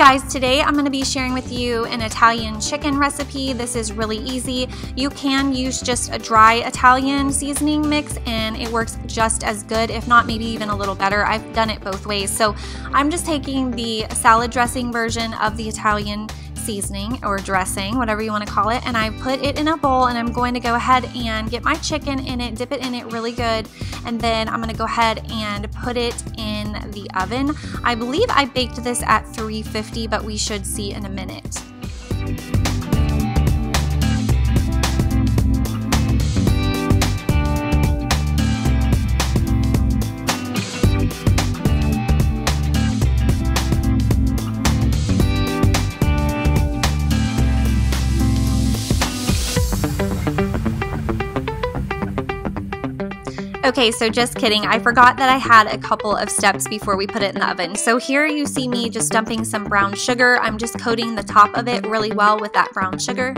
guys, today I'm going to be sharing with you an Italian chicken recipe. This is really easy. You can use just a dry Italian seasoning mix and it works just as good, if not maybe even a little better. I've done it both ways. So I'm just taking the salad dressing version of the Italian seasoning or dressing, whatever you want to call it, and I put it in a bowl and I'm going to go ahead and get my chicken in it, dip it in it really good, and then I'm going to go ahead and put it in the oven. I believe I baked this at 350, but we should see in a minute. Okay, so just kidding. I forgot that I had a couple of steps before we put it in the oven. So here you see me just dumping some brown sugar. I'm just coating the top of it really well with that brown sugar.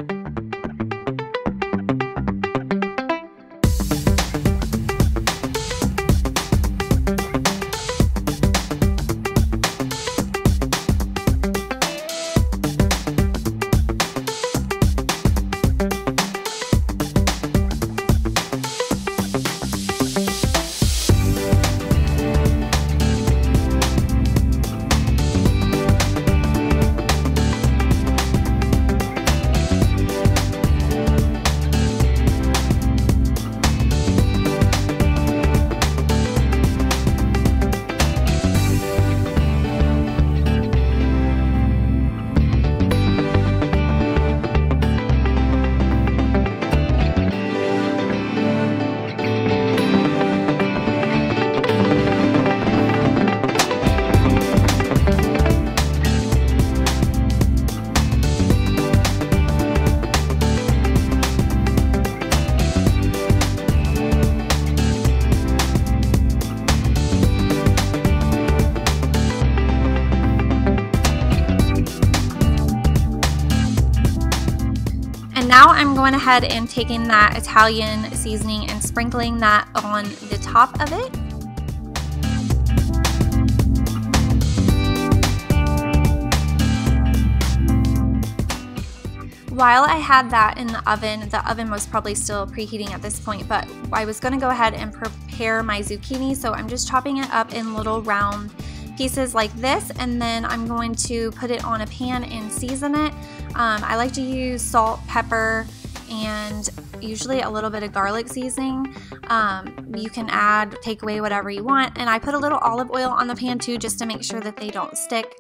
Now I'm going ahead and taking that Italian seasoning and sprinkling that on the top of it. While I had that in the oven, the oven was probably still preheating at this point, but I was going to go ahead and prepare my zucchini. So I'm just chopping it up in little round pieces like this and then I'm going to put it on a pan and season it. Um, I like to use salt, pepper, and usually a little bit of garlic seasoning. Um, you can add, take away whatever you want. And I put a little olive oil on the pan too, just to make sure that they don't stick.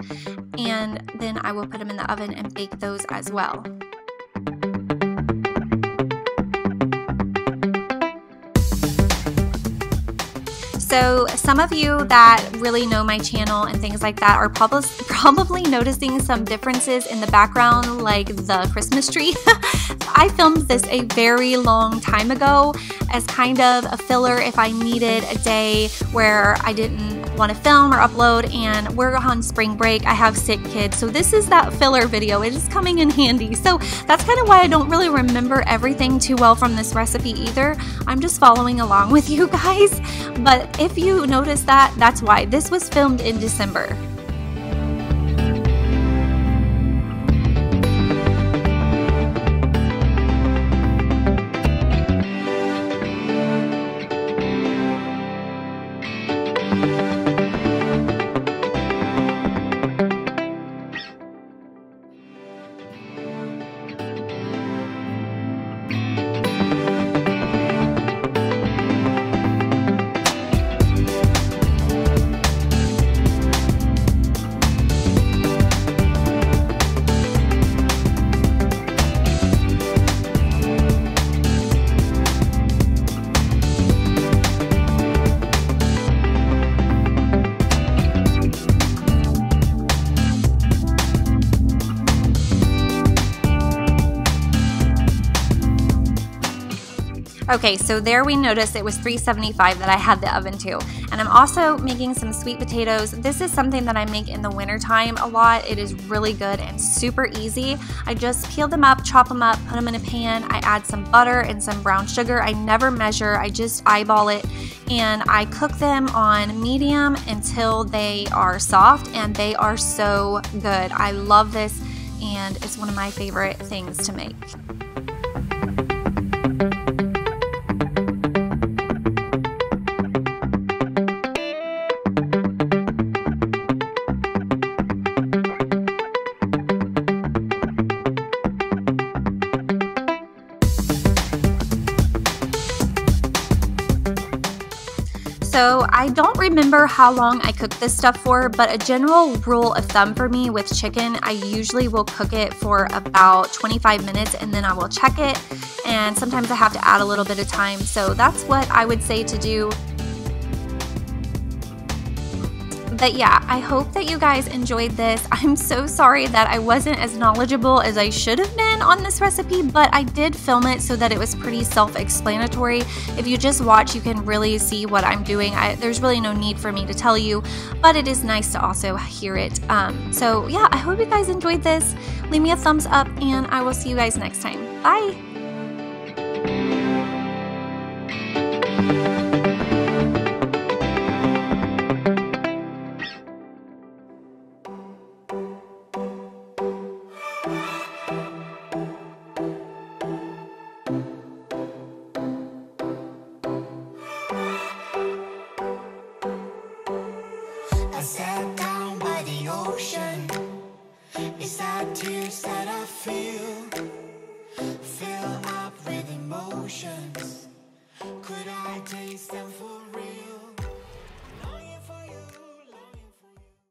And then I will put them in the oven and bake those as well. So some of you that really know my channel and things like that are prob probably noticing some differences in the background like the Christmas tree. I filmed this a very long time ago as kind of a filler if I needed a day where I didn't want to film or upload and we're on spring break. I have sick kids. So this is that filler video. It is coming in handy. So that's kind of why I don't really remember everything too well from this recipe either. I'm just following along with you guys. But if you notice that, that's why. This was filmed in December. Okay, so there we noticed it was 375 that I had the oven to. And I'm also making some sweet potatoes. This is something that I make in the wintertime a lot. It is really good and super easy. I just peel them up, chop them up, put them in a pan. I add some butter and some brown sugar. I never measure, I just eyeball it. And I cook them on medium until they are soft and they are so good. I love this and it's one of my favorite things to make. So I don't remember how long I cooked this stuff for, but a general rule of thumb for me with chicken, I usually will cook it for about 25 minutes and then I will check it. And sometimes I have to add a little bit of time. So that's what I would say to do But yeah, I hope that you guys enjoyed this. I'm so sorry that I wasn't as knowledgeable as I should have been on this recipe, but I did film it so that it was pretty self-explanatory. If you just watch, you can really see what I'm doing. I, there's really no need for me to tell you, but it is nice to also hear it. Um, so yeah, I hope you guys enjoyed this. Leave me a thumbs up, and I will see you guys next time. Bye! It's that tears that I feel, fill up with emotions. Could I taste them?